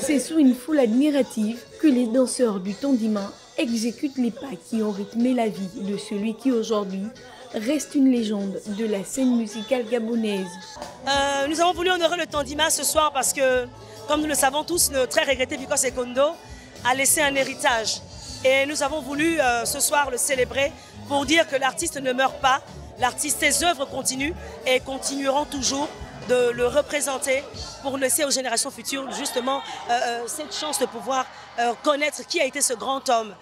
C'est sous une foule admirative que les danseurs du Tondima exécutent les pas qui ont rythmé la vie de celui qui aujourd'hui reste une légende de la scène musicale gabonaise. Euh, nous avons voulu honorer le Tandima ce soir parce que, comme nous le savons tous, le très regretté Pico Secondo a laissé un héritage. Et nous avons voulu euh, ce soir le célébrer pour dire que l'artiste ne meurt pas, l'artiste, ses œuvres continuent et continueront toujours de le représenter pour laisser aux générations futures justement euh, cette chance de pouvoir connaître qui a été ce grand homme.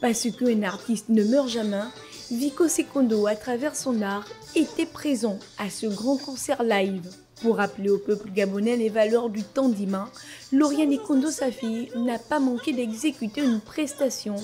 Parce qu'un artiste ne meurt jamais, Vico Secondo, à travers son art, était présent à ce grand concert live. Pour rappeler au peuple gabonais les valeurs du Tandima, Lauriane Kondo, sa fille, n'a pas manqué d'exécuter une prestation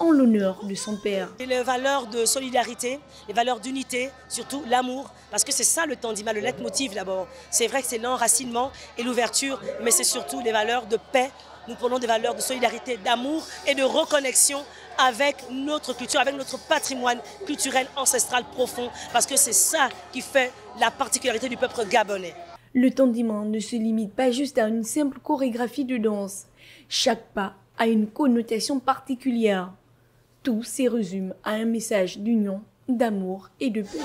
en l'honneur de son père. les valeurs de solidarité, les valeurs d'unité, surtout l'amour, parce que c'est ça le Tandima, le leitmotiv d'abord. C'est vrai que c'est l'enracinement et l'ouverture, mais c'est surtout les valeurs de paix. Nous prenons des valeurs de solidarité, d'amour et de reconnexion avec notre culture, avec notre patrimoine culturel ancestral profond, parce que c'est ça qui fait la particularité du peuple gabonais. Le tendiment ne se limite pas juste à une simple chorégraphie de danse. Chaque pas a une connotation particulière. Tout se résume à un message d'union, d'amour et de paix.